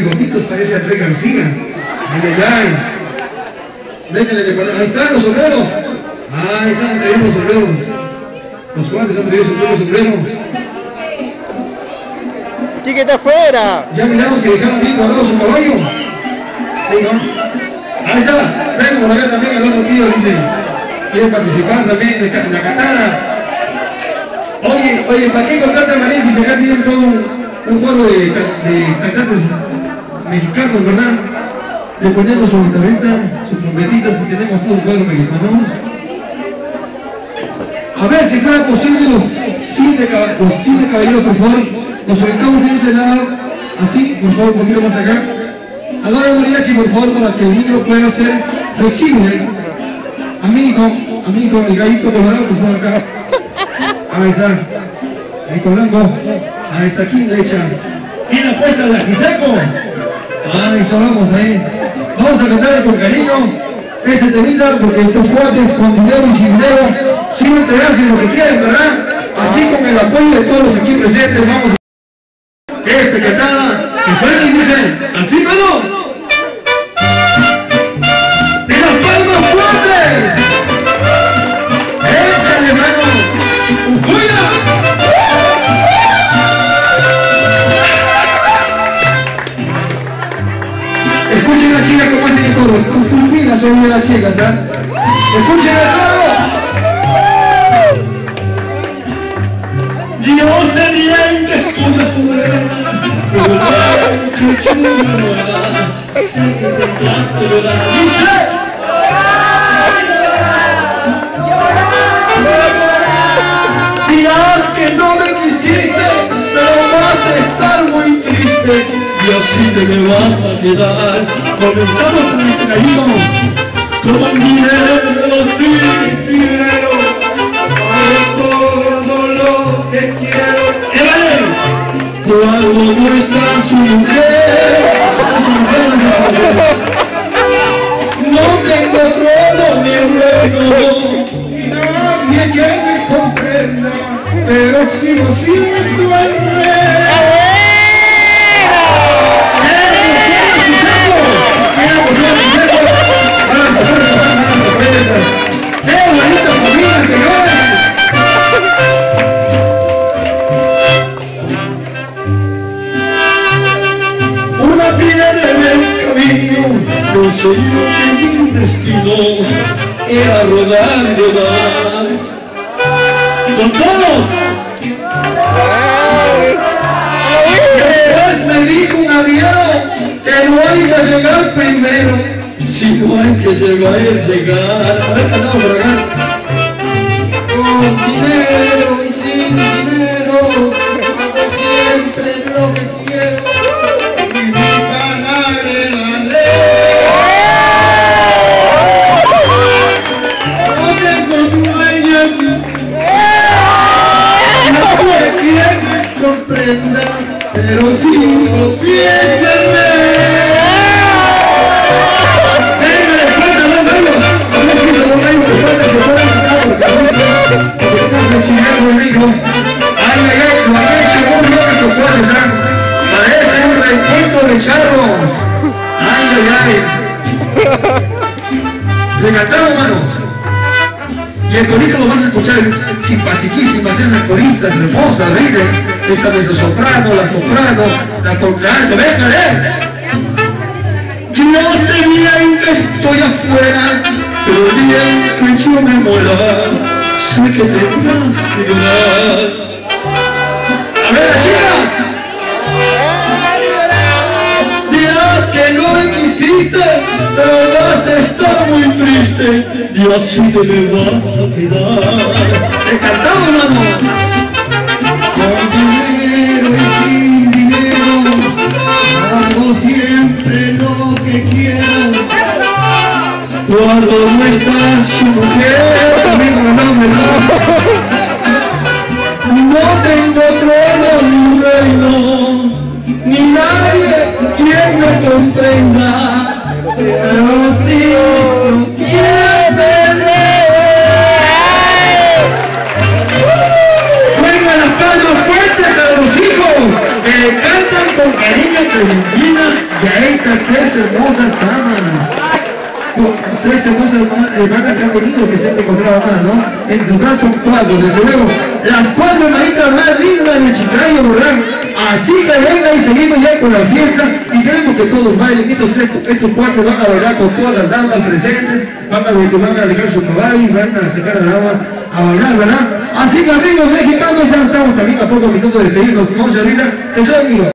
Bigotitos parece Andrés García. Ay, ay, ay. Déjenle de poner. Ahí están los sombreros. Ahí están trayendo los sombreros. Los cuales han traído sombreros, sombrero. ¡Chiquete afuera! Ya miramos que dejaron bien guardado su caballo. Sí, ¿no? Ahí está. Vengo por acá también el otro tío, dice. Quiere participar también en la cantada. Oye, oye, ¿para qué contar Valencia si acá tienen todo un, un juego de, de cantantes mexicanos, ¿verdad? Le ponemos su guitarrita, sus trompetitas y tenemos todo un juego mexicano. A ver si fuera posible los siete, los caballeros, por favor. Nos sentamos en este lado, así, por favor, un poquito más acá. Al lado de mariachi, por favor, para que el micro pueda ser flexible. Amigo, amigo, el gallito colorado, por favor, acá. Ahí está. Ahí blanco. Ahí está, aquí derecha. Bien apuesta la Gisaco. Ahí está, vamos ahí. Vamos a cantar con cariño este temita porque estos cuates con dinero y sin dinero siempre hacen lo que quieren, ¿verdad? Así con el apoyo de todos los aquí presentes vamos a este cantada que suena y dice así mano fulminas sobre la chica, ¿sabes? Escuchen el. Dios fuera, pero que sé que te que no me quisiste, pero vas a estar muy triste, y así te me vas a quedar. Comenzamos con este cariño, Cuando no está su mujer, su mujer, su mujer. No tengo trono ni ruego, nadie que me comprenda, pero sigo siendo el rey. Una piedra en el camino, no sé yo que mi destino era rodar, rodar. ¡Con todos! Después me dijo un avión que no hay que llegar primero. Si no hay que llegar, llegar. A ver, cantamos. Parece un recuento de charros. Ay, ay, ay. Mano. Y el corito lo vas a escuchar simpatiquísimas, esas coristas hermosas, ¿viste? Esa de soprano, la soprano, la contralto, venga, ven. Yo te bien que estoy afuera, pero el día en que yo me muera, sé que tendrás que llorar. A ver, chica. Dirás que no me quisiste, pero vas a estar muy triste, y así te me vas a quedar. Le cantamos. Con cariño a Clementina Y ahí están tres hermosas damas. Tres hermosas hermanas que han venido, que se han encontrado más, ¿no? En total son cuatro, desde luego. Las cuatro hermanitas más lindas de Chiclayo, ¿verdad? Así que venga y seguimos ya con la fiesta y queremos que todos bailen. Estos, cuatro van a bailar con todas las damas presentes, van a, van a su caballo van a sacar a las damas a bailar, ¿verdad? Así que amigos mexicanos, ya estamos también a pocos minutos de despedirnos. Vamos a que soy amigo.